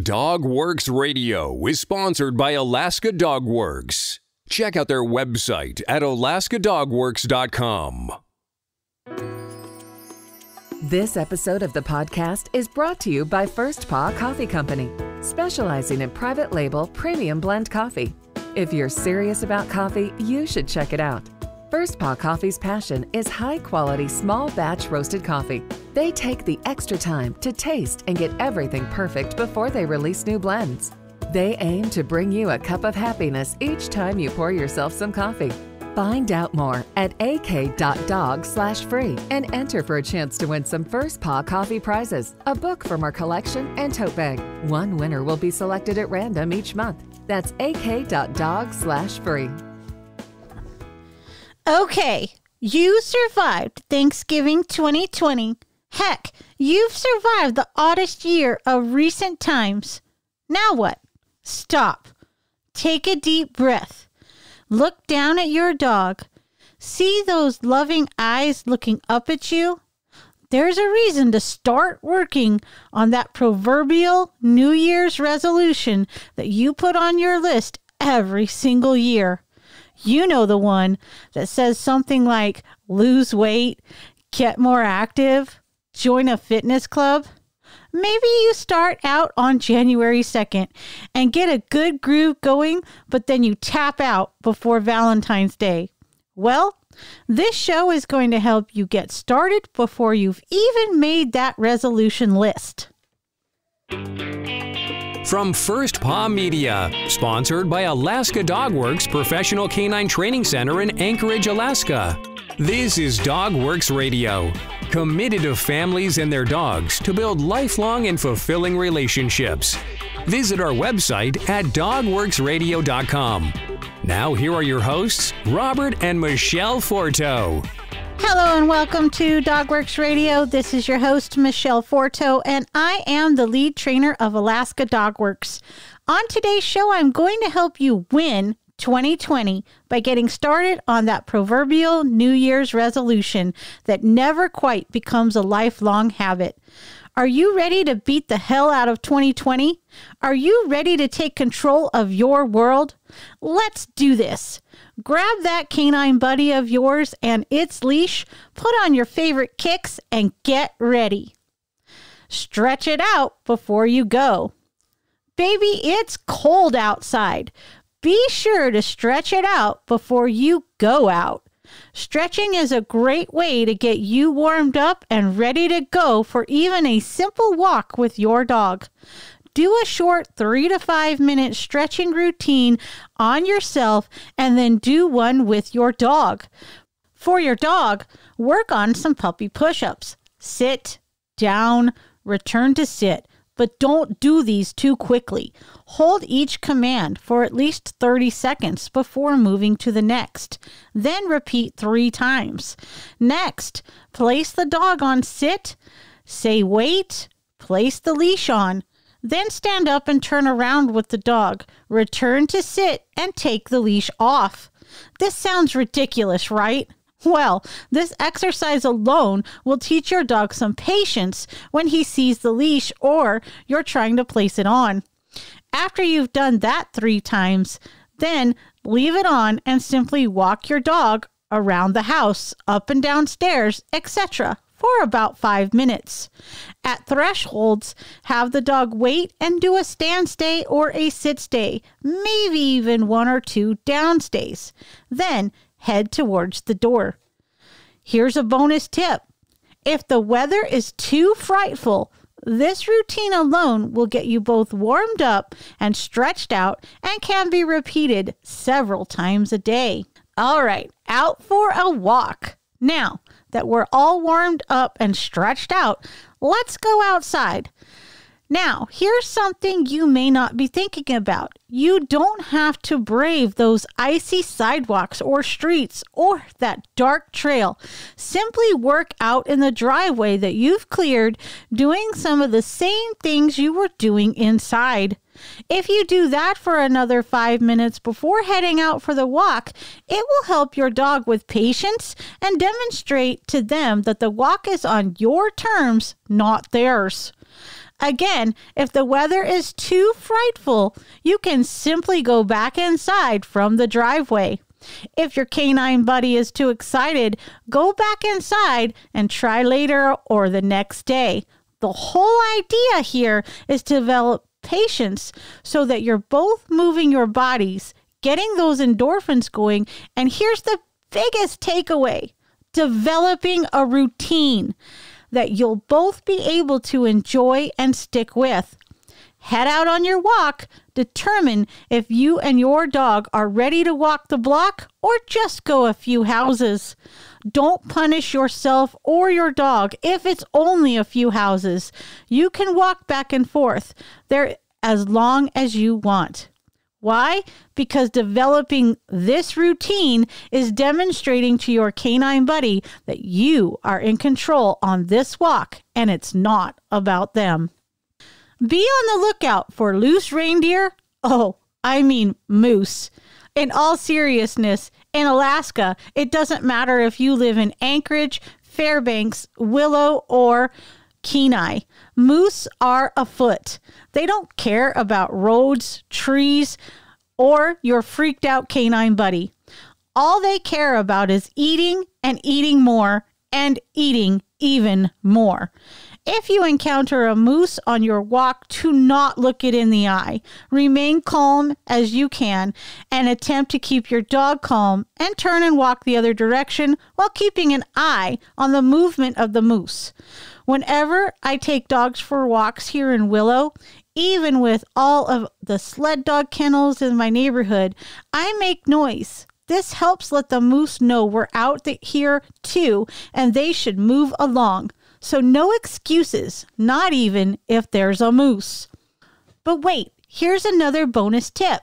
Dog Works Radio is sponsored by Alaska Dog Works. Check out their website at alaskadogworks.com. This episode of the podcast is brought to you by First Paw Coffee Company, specializing in private label premium blend coffee. If you're serious about coffee, you should check it out. First Paw Coffee's passion is high quality small batch roasted coffee. They take the extra time to taste and get everything perfect before they release new blends. They aim to bring you a cup of happiness each time you pour yourself some coffee. Find out more at ak.dog slash free and enter for a chance to win some First Paw Coffee prizes, a book from our collection, and tote bag. One winner will be selected at random each month. That's ak.dog slash free. Okay, you survived Thanksgiving 2020. Heck, you've survived the oddest year of recent times. Now what? Stop. Take a deep breath. Look down at your dog. See those loving eyes looking up at you? There's a reason to start working on that proverbial New Year's resolution that you put on your list every single year. You know the one that says something like lose weight, get more active, join a fitness club. Maybe you start out on January 2nd and get a good groove going, but then you tap out before Valentine's Day. Well, this show is going to help you get started before you've even made that resolution list. From First Paw Media, sponsored by Alaska Dog Works Professional Canine Training Center in Anchorage, Alaska. This is Dog Works Radio, committed to families and their dogs to build lifelong and fulfilling relationships. Visit our website at dogworksradio.com. Now, here are your hosts, Robert and Michele Forto. Hello and welcome to Dogworks Radio. This is your host, Michele Forto, and I am the lead trainer of Alaska Dogworks. On today's show, I'm going to help you win 2020 by getting started on that proverbial New Year's resolution that never quite becomes a lifelong habit. Are you ready to beat the hell out of 2020? Are you ready to take control of your world? Let's do this. Grab that canine buddy of yours and its leash, put on your favorite kicks, and get ready. Stretch it out before you go. Baby, it's cold outside. Be sure to stretch it out before you go out. Stretching is a great way to get you warmed up and ready to go for even a simple walk with your dog. Do a short three to five minute stretching routine on yourself and then do one with your dog. For your dog, work on some puppy push ups. Sit, down, return to sit, but don't do these too quickly. Hold each command for at least 30 seconds before moving to the next. Then repeat three times. Next, place the dog on sit, say wait, place the leash on. Then stand up and turn around with the dog. Return to sit and take the leash off. This sounds ridiculous, right? Well, this exercise alone will teach your dog some patience when he sees the leash or you're trying to place it on. After you've done that three times, then leave it on and simply walk your dog around the house, up and down stairs, etc for about five minutes. At thresholds, have the dog wait and do a stand stay or a sit stay, maybe even one or two down stays. Then head towards the door. Here's a bonus tip if the weather is too frightful, this routine alone will get you both warmed up and stretched out and can be repeated several times a day. All right, out for a walk. Now, that we're all warmed up and stretched out, let's go outside. Now, here's something you may not be thinking about. You don't have to brave those icy sidewalks or streets or that dark trail. Simply work out in the driveway that you've cleared, doing some of the same things you were doing inside. If you do that for another five minutes before heading out for the walk, it will help your dog with patience and demonstrate to them that the walk is on your terms, not theirs. Again, if the weather is too frightful, you can simply go back inside from the driveway. If your canine buddy is too excited, go back inside and try later or the next day. The whole idea here is to develop patience so that you're both moving your bodies, getting those endorphins going. And here's the biggest takeaway developing a routine that you'll both be able to enjoy and stick with. Head out on your walk. Determine if you and your dog are ready to walk the block or just go a few houses. Don't punish yourself or your dog if it's only a few houses. You can walk back and forth there as long as you want. Why? Because developing this routine is demonstrating to your canine buddy that you are in control on this walk and it's not about them. Be on the lookout for loose reindeer. Oh, I mean moose. In all seriousness, in Alaska, it doesn't matter if you live in Anchorage, Fairbanks, Willow, or Kenai. Moose are afoot. They don't care about roads, trees, or your freaked out canine buddy. All they care about is eating and eating more and eating even more. If you encounter a moose on your walk, do not look it in the eye. Remain calm as you can and attempt to keep your dog calm and turn and walk the other direction while keeping an eye on the movement of the moose. Whenever I take dogs for walks here in Willow, even with all of the sled dog kennels in my neighborhood, I make noise. This helps let the moose know we're out here too and they should move along. So, no excuses, not even if there's a moose. But wait, here's another bonus tip.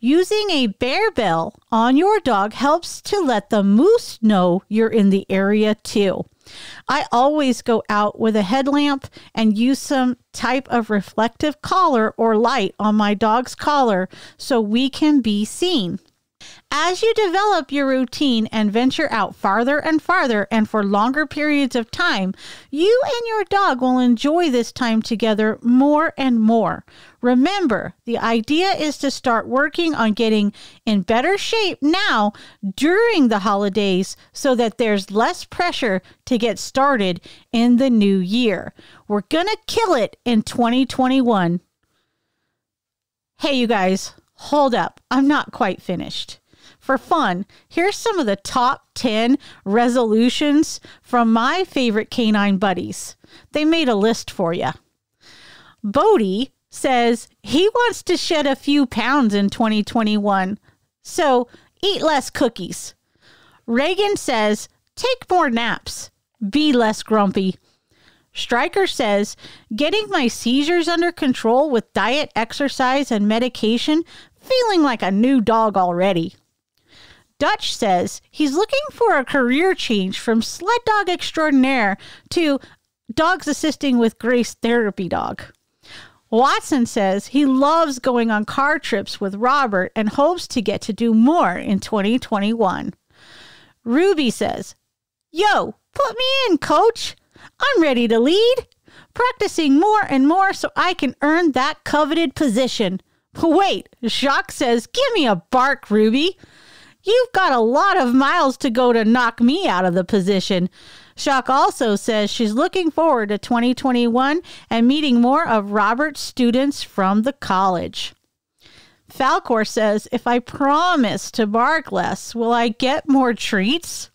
Using a bear bell on your dog helps to let the moose know you're in the area too. I always go out with a headlamp and use some type of reflective collar or light on my dog's collar so we can be seen. As you develop your routine and venture out farther and farther and for longer periods of time, you and your dog will enjoy this time together more and more. Remember, the idea is to start working on getting in better shape now during the holidays so that there's less pressure to get started in the new year. We're going to kill it in 2021. Hey, you guys, hold up. I'm not quite finished. For fun, here's some of the top 10 resolutions from my favorite canine buddies. They made a list for you. Bodie says he wants to shed a few pounds in 2021, so eat less cookies. Reagan says take more naps, be less grumpy. Stryker says, getting my seizures under control with diet, exercise, and medication, feeling like a new dog already. Dutch says he's looking for a career change from sled dog extraordinaire to dogs assisting with Grace therapy dog. Watson says he loves going on car trips with Robert and hopes to get to do more in 2021. Ruby says, Yo, put me in, coach. I'm ready to lead. Practicing more and more so I can earn that coveted position. Wait, Shock says, Give me a bark, Ruby. You've got a lot of miles to go to knock me out of the position. Shock also says she's looking forward to 2021 and meeting more of Robert's students from the college. Falcor says, If I promise to bark less, will I get more treats?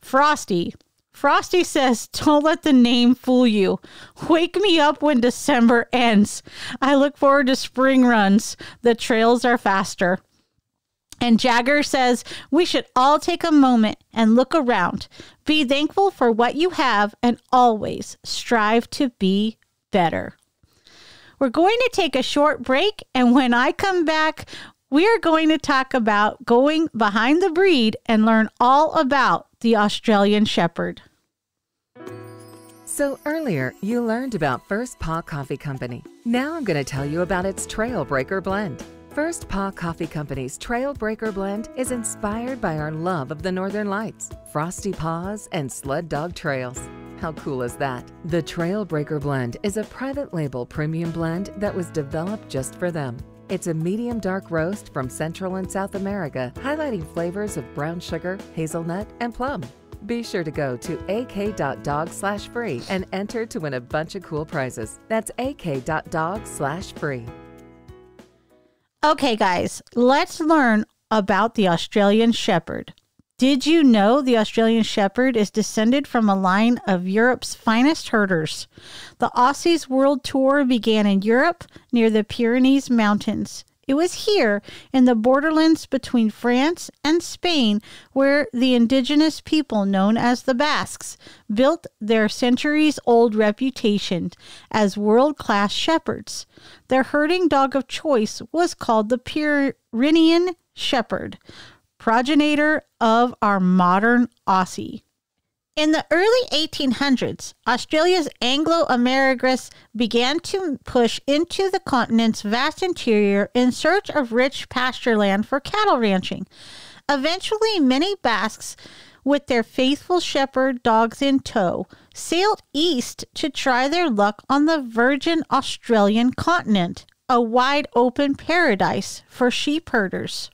Frosty. Frosty says, Don't let the name fool you. Wake me up when December ends. I look forward to spring runs. The trails are faster. And Jagger says we should all take a moment and look around. Be thankful for what you have and always strive to be better. We're going to take a short break, and when I come back, we are going to talk about going behind the breed and learn all about the Australian Shepherd. So earlier, you learned about First Paw Coffee Company. Now I'm going to tell you about its Trailbreaker blend. First Paw Coffee Company's Trailbreaker Blend is inspired by our love of the Northern Lights, frosty paws, and sled dog trails. How cool is that? The Trailbreaker Blend is a private label premium blend that was developed just for them. It's a medium dark roast from Central and South America, highlighting flavors of brown sugar, hazelnut, and plum. Be sure to go to ak.dog slash free and enter to win a bunch of cool prizes. That's ak.dog slash free. Okay, guys, let's learn about the Australian Shepherd. Did you know the Australian Shepherd is descended from a line of Europe's finest herders? The Aussies World Tour began in Europe near the Pyrenees Mountains. It was here in the borderlands between France and Spain where the indigenous people known as the Basques built their centuries old reputation as world class shepherds. Their herding dog of choice was called the Pyrenean Shepherd progenitor of our modern Aussie. In the early 1800s, Australia's Anglo Americans began to push into the continent's vast interior in search of rich pasture land for cattle ranching. Eventually, many Basques, with their faithful shepherd dogs in tow, sailed east to try their luck on the virgin Australian continent, a wide open paradise for sheep herders.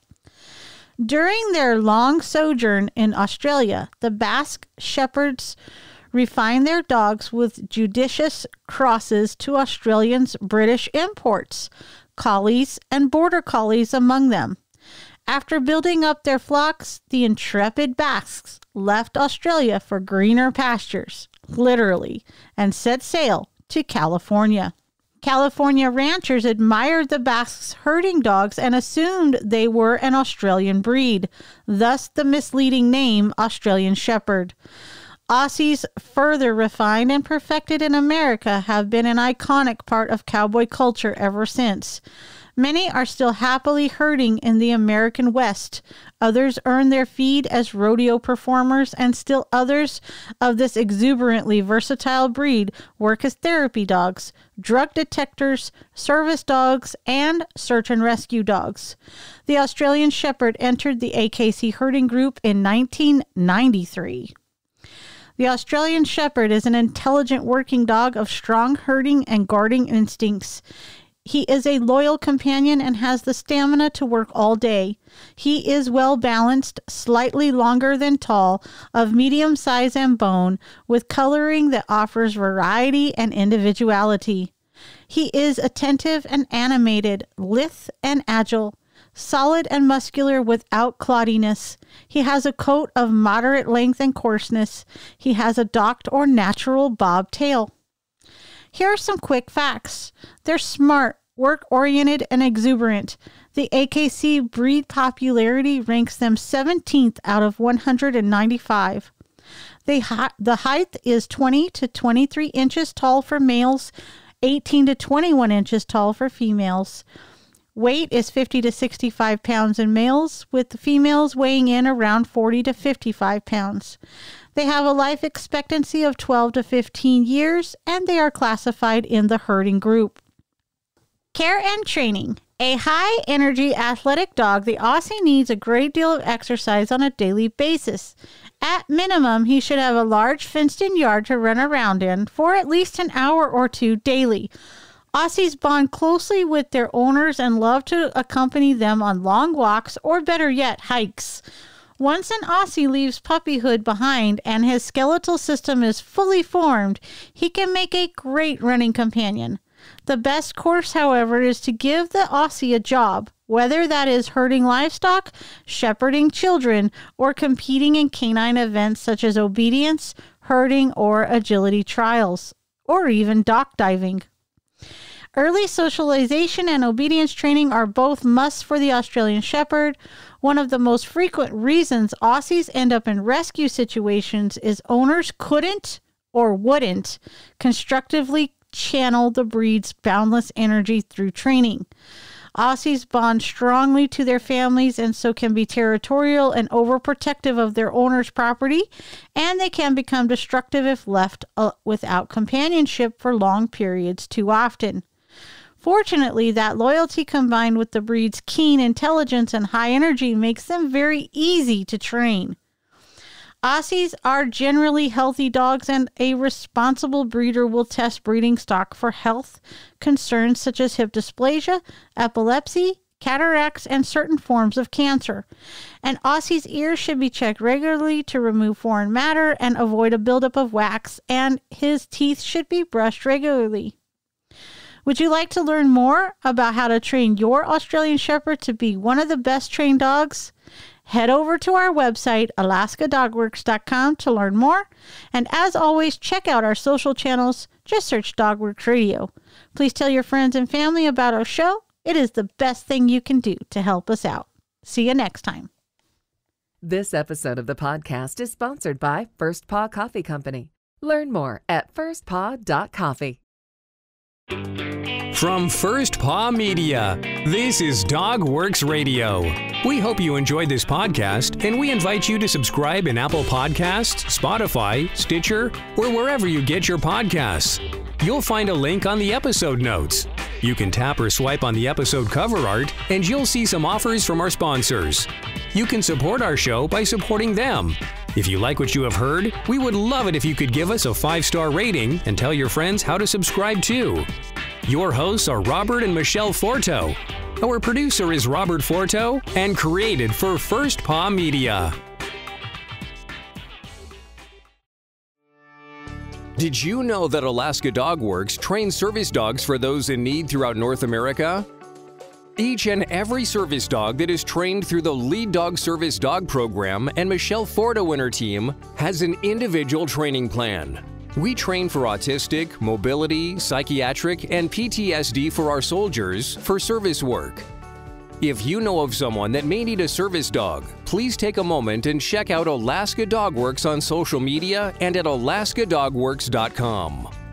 During their long sojourn in Australia, the Basque shepherds refined their dogs with judicious crosses to Australians' British imports, collies and border collies among them. After building up their flocks, the intrepid Basques left Australia for greener pastures, literally, and set sail to California. California ranchers admired the Basques' herding dogs and assumed they were an Australian breed, thus the misleading name Australian Shepherd. Aussies, further refined and perfected in America, have been an iconic part of cowboy culture ever since. Many are still happily herding in the American West. Others earn their feed as rodeo performers, and still others of this exuberantly versatile breed work as therapy dogs, drug detectors, service dogs, and search and rescue dogs. The Australian Shepherd entered the AKC herding group in 1993. The Australian Shepherd is an intelligent working dog of strong herding and guarding instincts. He is a loyal companion and has the stamina to work all day. He is well balanced, slightly longer than tall, of medium size and bone, with coloring that offers variety and individuality. He is attentive and animated, lithe and agile, solid and muscular without cloddiness. He has a coat of moderate length and coarseness. He has a docked or natural bob tail. Here are some quick facts. They're smart, work oriented, and exuberant. The AKC breed popularity ranks them 17th out of 195. They the height is 20 to 23 inches tall for males, 18 to 21 inches tall for females. Weight is 50 to 65 pounds in males, with the females weighing in around 40 to 55 pounds. They have a life expectancy of 12 to 15 years and they are classified in the herding group. Care and training. A high energy athletic dog, the Aussie needs a great deal of exercise on a daily basis. At minimum, he should have a large fenced in yard to run around in for at least an hour or two daily. Aussies bond closely with their owners and love to accompany them on long walks or, better yet, hikes. Once an Aussie leaves puppyhood behind and his skeletal system is fully formed, he can make a great running companion. The best course, however, is to give the Aussie a job, whether that is herding livestock, shepherding children, or competing in canine events such as obedience, herding, or agility trials, or even dock diving. Early socialization and obedience training are both musts for the Australian Shepherd. One of the most frequent reasons Aussies end up in rescue situations is owners couldn't or wouldn't constructively channel the breed's boundless energy through training. Aussies bond strongly to their families and so can be territorial and overprotective of their owner's property, and they can become destructive if left uh, without companionship for long periods too often. Fortunately, that loyalty combined with the breed's keen intelligence and high energy makes them very easy to train. Aussies are generally healthy dogs, and a responsible breeder will test breeding stock for health concerns such as hip dysplasia, epilepsy, cataracts, and certain forms of cancer. An Aussie's ears should be checked regularly to remove foreign matter and avoid a buildup of wax, and his teeth should be brushed regularly. Would you like to learn more about how to train your Australian Shepherd to be one of the best trained dogs? Head over to our website, alaskadogworks.com, to learn more. And as always, check out our social channels. Just search Dogworks Radio. Please tell your friends and family about our show. It is the best thing you can do to help us out. See you next time. This episode of the podcast is sponsored by First Paw Coffee Company. Learn more at firstpaw.coffee. From First Paw Media, this is Dog Works Radio. We hope you enjoyed this podcast, and we invite you to subscribe in Apple Podcasts, Spotify, Stitcher, or wherever you get your podcasts. You'll find a link on the episode notes. You can tap or swipe on the episode cover art, and you'll see some offers from our sponsors. You can support our show by supporting them. If you like what you have heard, we would love it if you could give us a five star rating and tell your friends how to subscribe too. Your hosts are Robert and Michele Forto. Our producer is Robert Forto and created for First Paw Media. Did you know that Alaska Dog Works trains service dogs for those in need throughout North America? Each and every service dog that is trained through the Lead Dog Service Dog Program and Michele Forto and her team has an individual training plan. We train for autistic, mobility, psychiatric, and PTSD for our soldiers for service work. If you know of someone that may need a service dog, please take a moment and check out Alaska Dog Works on social media and at alaskadogworks.com.